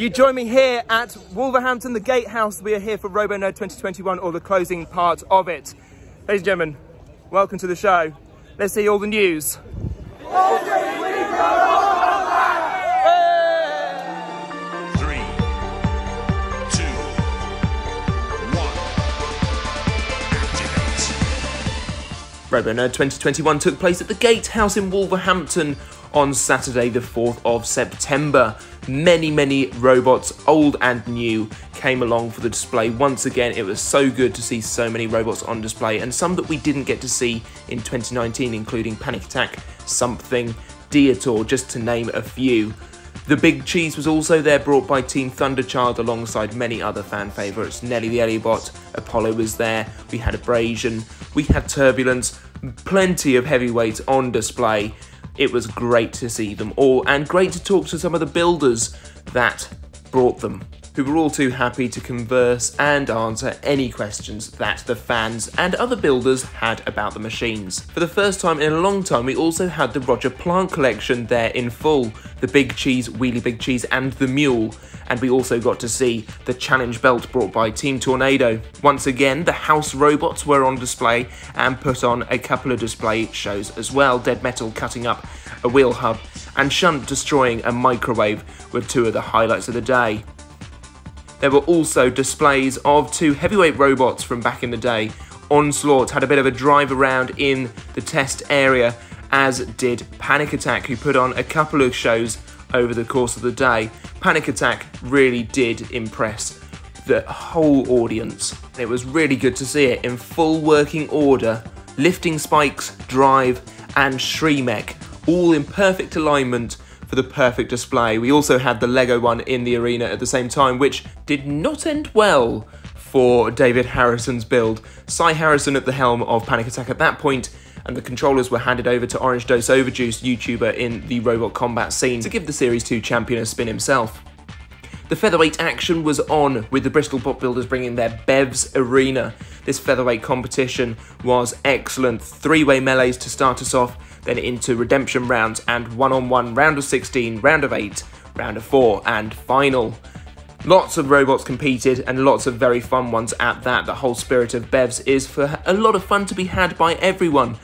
You join me here at Wolverhampton, the Gatehouse. We are here for RoboNerd 2021, or the closing part of it. Ladies and gentlemen, welcome to the show. Let's see all the news. RoboNerd 2021 took place at the Gatehouse in Wolverhampton on Saturday, the 4th of September. Many, many robots, old and new, came along for the display. Once again, it was so good to see so many robots on display, and some that we didn't get to see in 2019, including Panic Attack, Something, Diotoir, just to name a few. The Big Cheese was also there, brought by Team Thunderchild alongside many other fan favourites. Nelly the Alliobot, Apollo was there, we had Abrasion, we had Turbulence, plenty of heavyweights on display. It was great to see them all, and great to talk to some of the builders that brought them, who were all too happy to converse and answer any questions that the fans and other builders had about the machines. For the first time in a long time, we also had the Roger Plant collection there in full the Big Cheese, Wheely Big Cheese, and the Mule. And we also got to see the challenge belt brought by Team Tornado. Once again, the house robots were on display and put on a couple of display shows as well. Dead Metal cutting up a wheel hub and Shunt destroying a microwave were two of the highlights of the day. There were also displays of two heavyweight robots from back in the day. Onslaught had a bit of a drive around in the test area, as did Panic Attack, who put on a couple of shows over the course of the day. Panic Attack really did impress the whole audience. It was really good to see it in full working order. Lifting spikes, drive, and Shremek, all in perfect alignment for the perfect display. We also had the Lego one in the arena at the same time, which did not end well for David Harrison's build. Cy Harrison at the helm of Panic Attack at that point, and the controllers were handed over to Orange Dose Overjuice, YouTuber in the robot combat scene, to give the Series 2 champion a spin himself. The featherweight action was on, with the Bristol Bot Builders bringing their Bevs Arena. This featherweight competition was excellent. Three way melees to start us off, then into redemption rounds and one on one round of 16, round of 8, round of 4, and final. Lots of robots competed and lots of very fun ones at that. The whole spirit of Bevs is for a lot of fun to be had by everyone.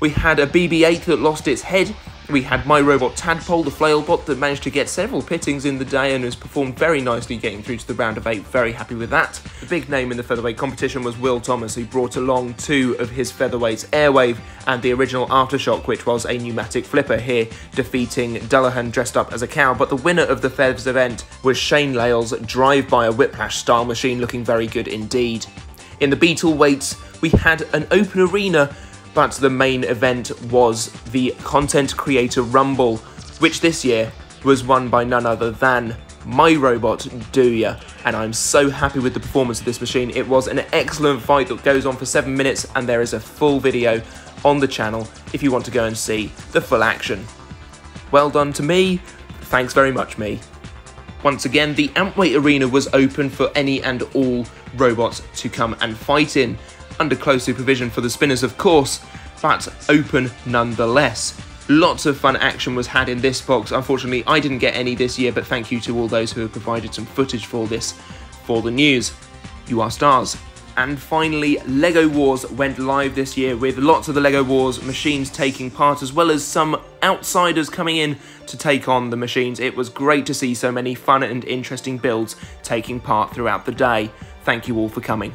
We had a BB 8 that lost its head. We had My Robot Tadpole, the Flailbot, that managed to get several pittings in the day and has performed very nicely getting through to the round of eight. Very happy with that. The big name in the featherweight competition was Will Thomas, who brought along two of his featherweights, Airwave and the original Aftershock, which was a pneumatic flipper here, defeating Dullahan dressed up as a cow. But the winner of the Fevs event was Shane Lale's Drive by a Whiplash style machine, looking very good indeed. In the Beetle weights, we had an open arena but the main event was the Content Creator Rumble, which this year was won by none other than my robot Douya, and I'm so happy with the performance of this machine. It was an excellent fight that goes on for 7 minutes, and there is a full video on the channel if you want to go and see the full action. Well done to me, thanks very much me. Once again, the Antweight Arena was open for any and all robots to come and fight in, under close supervision for the spinners of course, but open nonetheless. Lots of fun action was had in this box. Unfortunately, I didn't get any this year, but thank you to all those who have provided some footage for this for the news. You are stars. And finally, LEGO Wars went live this year with lots of the LEGO Wars machines taking part, as well as some outsiders coming in to take on the machines. It was great to see so many fun and interesting builds taking part throughout the day. Thank you all for coming.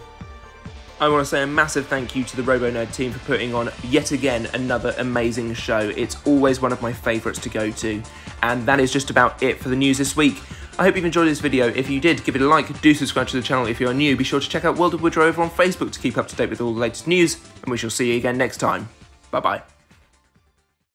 I want to say a massive thank you to the RoboNerd team for putting on yet again another amazing show. It's always one of my favourites to go to. And that is just about it for the news this week. I hope you've enjoyed this video. If you did, give it a like, do subscribe to the channel if you are new. Be sure to check out World of Woodrow over on Facebook to keep up to date with all the latest news, and we shall see you again next time. Bye bye.